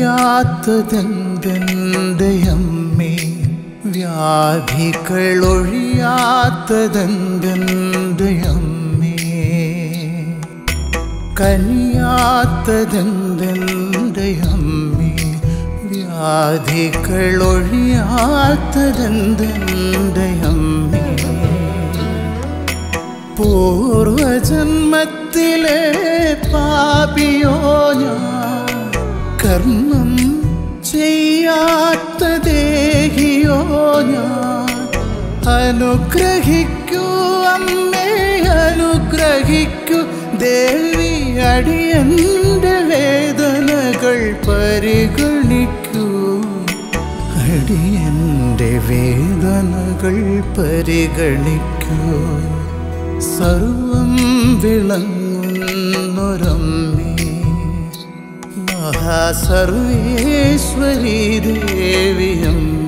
കനിയാത്തതെന്തെന്റെ അമ്മേ ഒഴിയാത്തതെന്തെന്തയമ്മേ അമ്മേ വ്യാധികൾ അമ്മേ പൂർവജന്മത്തിലെ പാപിയോ ഞാൻ കർമ്മം ചെയ്യാത്ത ദേഹിയോ ഞാൻ അനുഗ്രഹിക്കൂ അമ്മേ അനുഗ്രഹിക്കൂ. ദേവി അടിയന്റെ വേദനകൾ പരിഗണിക്കൂ. അടിയന്റെ വേദനകൾ പരിഗണിക്കൂ. സർവം വിളങ്ങുന്നൊരമ്മേ सर्वेश्वरी देवी अहम्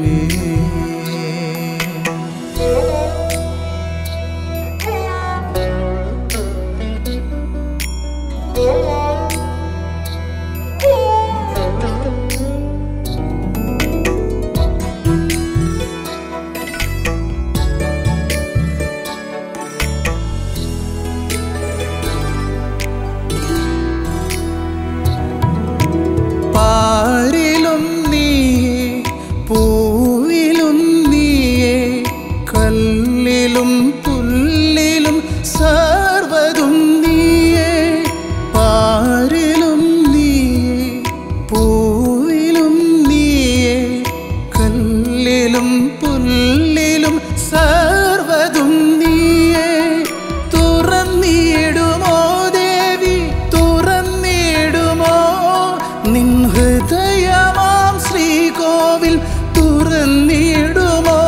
കല്ലിലും പുല്ലിലും സർവതും നീയേ. തുറന്നിടുമോ ദേവി? തുറന്നിടുമോ? നിൻ ഹൃദയമാം ശ്രീകോവിൽ തുറന്നിടുമോ?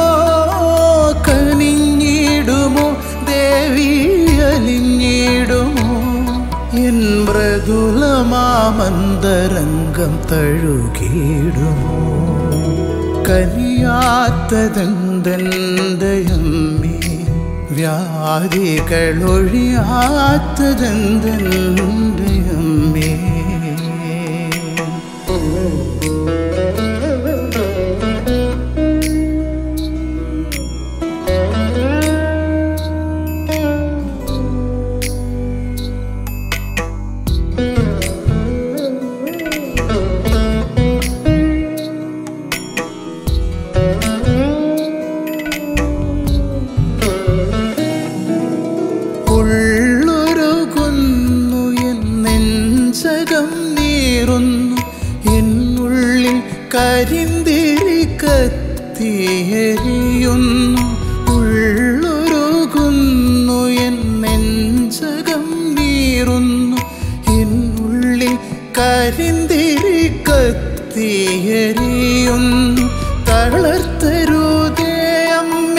കനിഞ്ഞിടുമോ? ദേവി അലിഞ്ഞിടുമോ? എൻ മൃദുലമാമന്തരംഗം തഴുകിയിടുമോ? കനിയാത്തതെന്തയമ്മേ വ്യാധികളൊഴിയാത്തതെന്തയമ്മേ നീറുന്നു എന്നുള്ളിൽ കരിന്തിരി കത്തിയെരിയുന്നു ഉള്ളൊരുകുന്നു എൻ നെഞ്ചകം നീറുന്നു. എന്നുള്ളിൽ കരിന്തിരി കത്തിയെരിയുന്നു തളർത്തരുതേ അമ്മ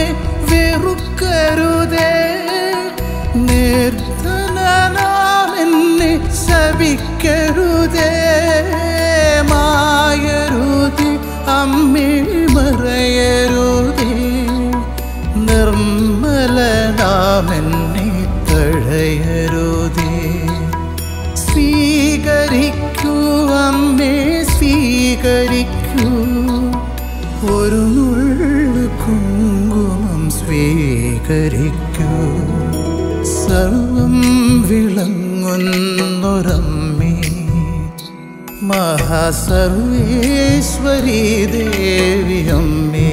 വെറുക്കരുതേ. ശപിക്കരുതേ മായരുതി അമ്മിൽ മറയരുതി. നിർമ്മല എന്നെ തഴയരുതി. സ്വീകരിക്കൂ അമ്മേ സ്വീകരിക്കൂ. ഒരു നുള്ളു കുങ്കുമം സ്വീകരിക്കൂ. സർവം വിളങ്ങുന്നൊരമ്മേ മഹാസർവേശ്വരി ദേവിയമ്മേ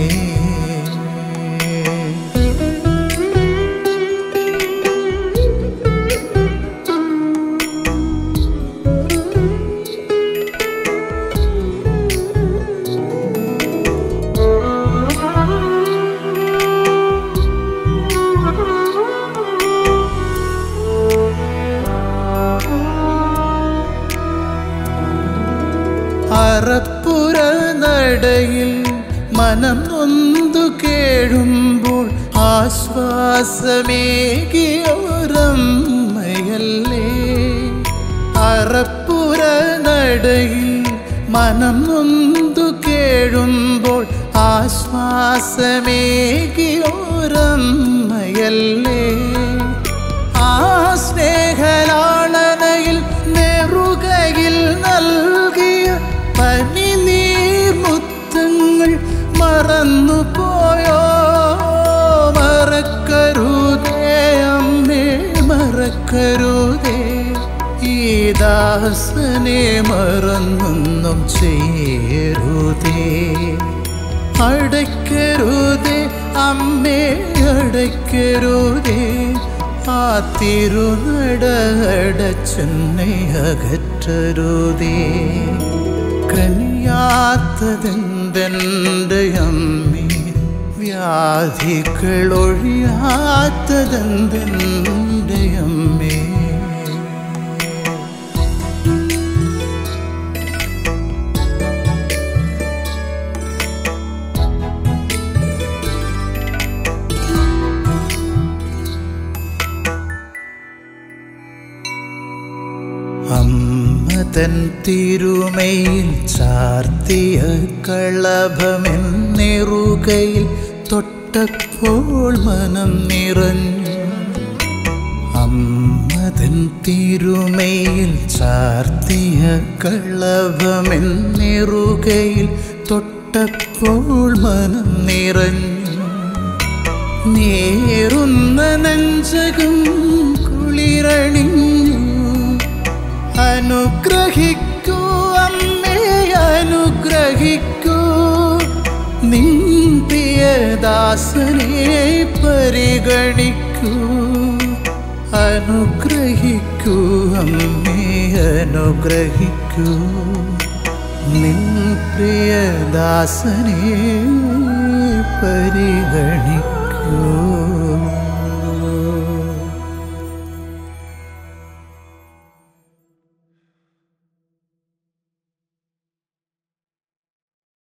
അറപ്പുര നടയിൽ മനം നൊന്തു കേഴുമ്പോൾ ആശ്വാസമേകിയോരമ്മയല്ലേ അറപ്പുര നടയിൽ മനം നൊന്തു കേഴുമ്പോൾ ആശ്വാസമേകിയൊരമ്മയല്ലേ അടുക്കരുതേ ഈ ദാസനെ മറന്നൊന്നും ചെയ്യരുതേ അടയ്ക്കരുതേ അമ്മേ അടയ്ക്കരുതേ. ആ തിരുനട അടച്ചെന്നെ അകറ്റരുതേ. കനിയാത്തതെന്തെന്റെ അമ്മേ വ്യാധികൾ ഒഴിയാത്തതെന്തെന്റെ അമ്മേ അമ്മതൻ തിരുമയിൽ ചാർത്തിയ കളഭമെന്നെറുകയിൽ തൊട്ടപ്പോൾ മനം നിറഞ്ഞു അമ്മതൻ തിരുമയിൽ ചാർത്തിയ കളഭമെന്നെറുകയിൽ തൊട്ടപ്പോൾ മനം നിറഞ്ഞു നേറുന്ന നെഞ്ചകം കുളിരണിഞ്ഞു. അനുഗ്രഹിക്കൂ പ്രിയദാസനെ പരിഗണിക്കൂ അനുഗ്രഹിക്കൂ അമ്മേ അനുഗ്രഹിക്കൂ. നിൻ പ്രിയദാസനെ പരിഗണിക്കൂ.